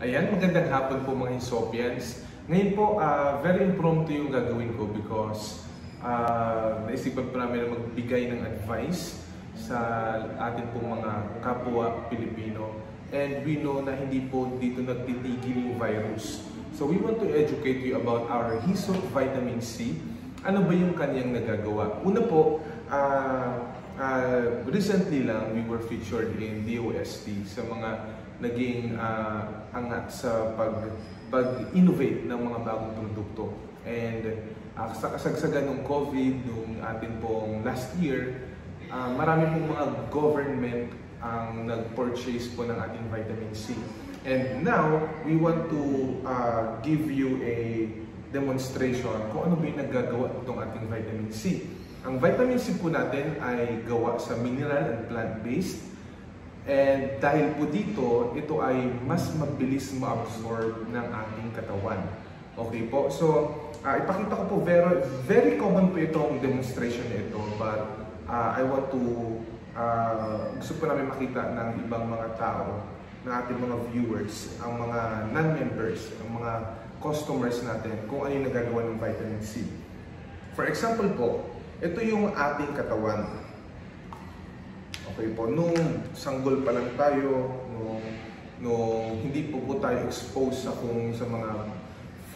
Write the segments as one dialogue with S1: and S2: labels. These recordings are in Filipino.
S1: Ayan, magandang hapon po mga Hisopians. Ngayon po, ah, very impromptu yung gagawin ko because uh, naisipan po namin na magbigay ng advice sa atin po mga kapwa Pilipino. And we know na hindi po dito nagtitigil yung virus. So we want to educate you about our Hisop Vitamin C. Ano ba yung kanyang nagagawa? Una po, ah, ah, recently lang we were featured in DOST sa mga naging uh, angat sa pag pag-innovate ng mga bagong produkto. And uh, sa kasagsagan ng COVID nung atin pong last year, uh, marami pong mga government ang nag-purchase po ng ating vitamin C. And now, we want to uh, give you a demonstration kung ano ba yung naggagawa itong ating vitamin C. Ang vitamin C po natin ay gawa sa mineral and plant-based And dahil po dito, ito ay mas mabilis ma-absorb ng ating katawan. Okay po? So, uh, ipakita ko po very, very common po itong demonstration na ito but uh, I want to uh, gusto po namin makita ng ibang mga tao, ng ating mga viewers, ang mga non-members, ang mga customers natin kung ano yung nagagawa ng vitamin C. For example po, ito yung ating katawan. Okay po, nung sanggol pa lang tayo, nung, nung hindi po po tayo exposed sa kung sa mga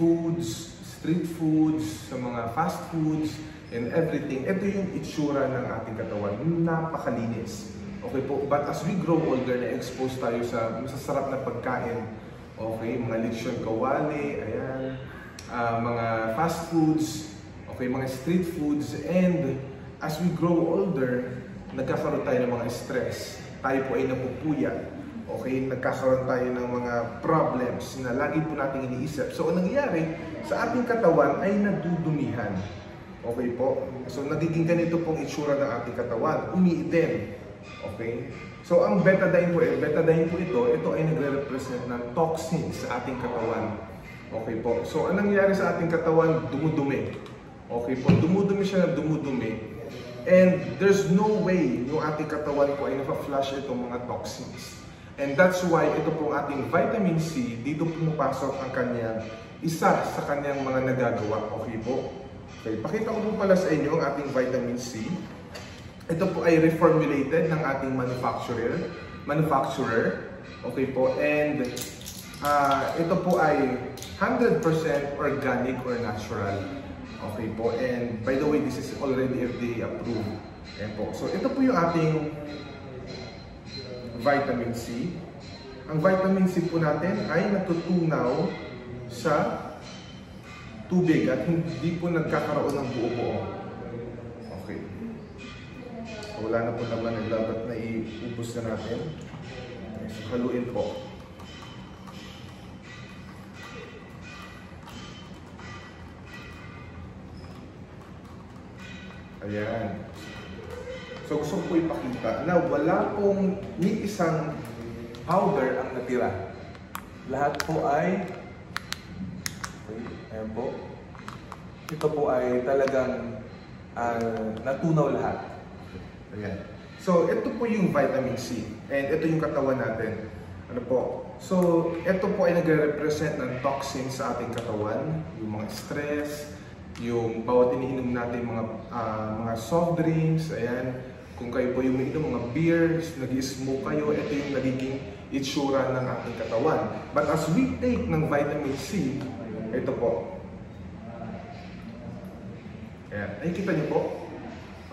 S1: foods, street foods, sa mga fast foods, and everything, ito yung itsura ng ating katawan, napakalinis. Okay po, but as we grow older, na-expose tayo sa masasarap na pagkain, okay, mga lechon kawali, ayan, uh, mga fast foods, okay, mga street foods, and as we grow older, nagkakaroon tayo ng mga stress. Tayo po ay napupuya. Okay, nagkakaroon tayo ng mga problems na lagi po nating iniisip. So, ang nangyayari sa ating katawan ay nadudumihan. Okay po? So, nagiging ganito pong itsura ng ating katawan. Umiitim. Okay? So, ang betadine po, eh, betadine po ito, ito ay nagre-represent ng toxins sa ating katawan. Okay po? So, ang nangyayari sa ating katawan, dumudumi. Okay po? Dumudumi siya na dumudumi And there's no way yung ating katawan po ay nafa-flush itong mga toxins. And that's why ito pong ating vitamin C, dito pumapasok ang kanyang isa sa kanyang mga nagagawa. Okay po? Okay, pakita ko po pala sa inyo ang ating vitamin C. Ito po ay reformulated ng ating manufacturer. Manufacturer. Okay po. And uh, ito po ay 100% organic or natural. Okay po. And by the way, this is already FDA approved. Ayan po. So ito po yung ating vitamin C. Ang vitamin C po natin ay natutunaw sa tubig at hindi po nagkakaroon ng buo-buo. Okay. Wala na po naman naglabat na iubos na natin. So, haluin po. Ayan. So gusto ko ipakita na wala pong ni isang powder ang natira. Lahat po ay ayan po. Ito po ay talagang uh, natunaw lahat. Ayan. So ito po yung vitamin C and ito yung katawan natin. Ano po? So ito po ay nagre-represent ng toxins sa ating katawan, yung mga stress, yung bawat iniinom natin mga uh, mga soft drinks, ayan, kung kayo po yung umiinom mga beers, nag-smoke kayo, ito yung nagiging itsura ng ating katawan. But as we take ng vitamin C, ito po. Ayan, nakikita niyo po?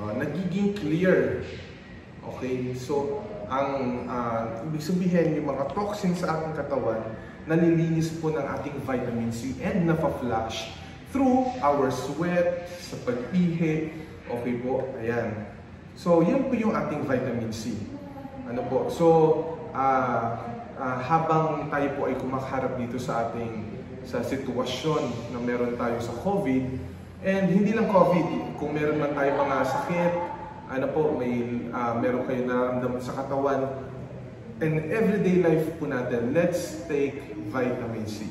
S1: Uh, nagiging clear. Okay, so ang uh, ibig sabihin yung mga toxins sa ating katawan, nalilinis po ng ating vitamin C and nafa-flush through our sweat, sa pag-ihi. Okay po, ayan. So, yan po yung ating vitamin C. Ano po? So, uh, uh, habang tayo po ay kumakaharap dito sa ating sa sitwasyon na meron tayo sa COVID, and hindi lang COVID, kung meron man tayo mga sakit, ano po, may uh, meron kayo nararamdaman sa katawan, and everyday life po natin, let's take vitamin C.